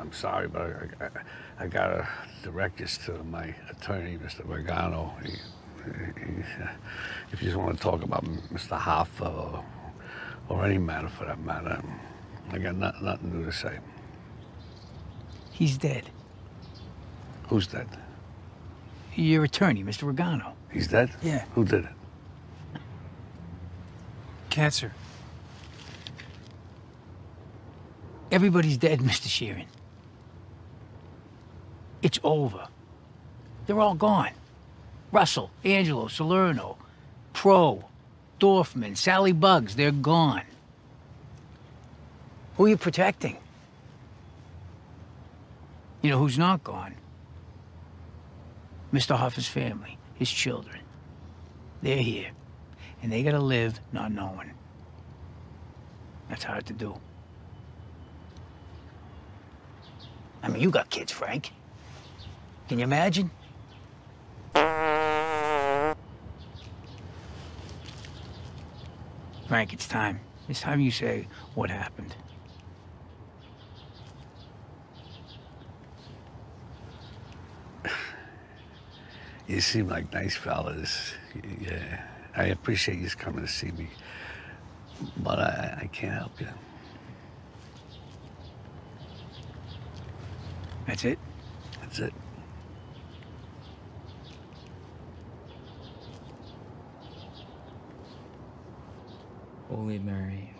I'm sorry, but I, I, I gotta direct this to my attorney, Mr. Ragano. He, he, if you just want to talk about Mr. Hoffa or, or any matter for that matter, I got not, nothing new to say. He's dead. Who's dead? Your attorney, Mr. Ragano. He's dead? Yeah. Who did it? Cancer. Everybody's dead, Mr. Sheeran. It's over. They're all gone. Russell, Angelo, Salerno, Pro, Dorfman, Sally Bugs, they're gone. Who are you protecting? You know who's not gone? Mr. Hoffa's family, his children. They're here. And they gotta live not knowing. That's hard to do. I mean, you got kids, Frank. Can you imagine? Frank, it's time. It's time you say what happened. You seem like nice fellas. Yeah, I appreciate you coming to see me, but I, I can't help you. That's it? That's it. Holy Mary,